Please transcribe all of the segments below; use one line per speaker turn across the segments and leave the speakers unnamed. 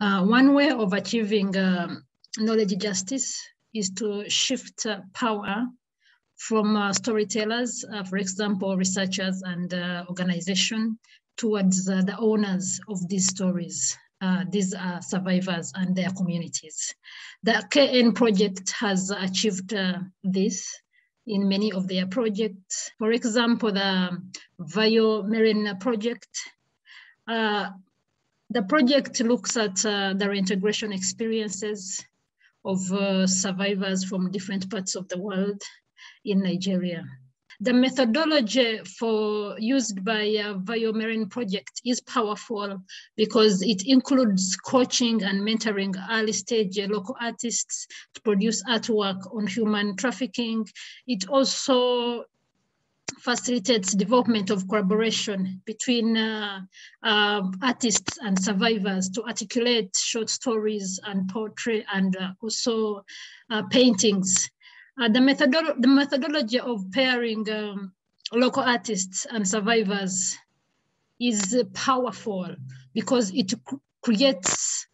Uh, one way of achieving um, knowledge justice is to shift uh, power from uh, storytellers, uh, for example, researchers and uh, organization, towards uh, the owners of these stories. these are survivors and their communities. The KN project has achieved this in many of their projects. For example, the VIOMEREN project the project looks at uh, the reintegration experiences of uh, survivors from different parts of the world in Nigeria. The methodology for used by uh, Marine project is powerful because it includes coaching and mentoring early stage local artists to produce artwork on human trafficking. It also facilitates development of collaboration between uh, uh, artists and survivors to articulate short stories and poetry and uh, also uh, paintings. Uh, the, methodolo the methodology of pairing um, local artists and survivors is powerful because it creates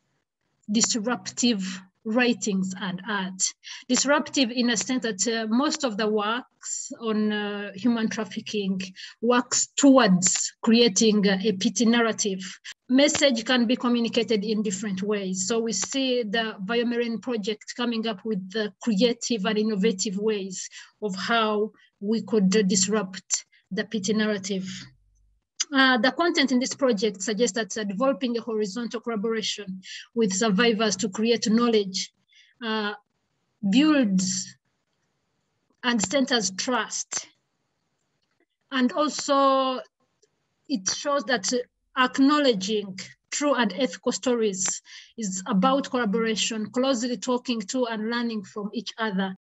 disruptive writings and art. Disruptive in a sense that uh, most of the works on uh, human trafficking works towards creating a pity narrative. Message can be communicated in different ways. So we see the VIOMEREN project coming up with the creative and innovative ways of how we could disrupt the pity narrative. Uh, the content in this project suggests that uh, developing a horizontal collaboration with survivors to create knowledge uh, builds and centers trust. And also it shows that acknowledging true and ethical stories is about collaboration, closely talking to and learning from each other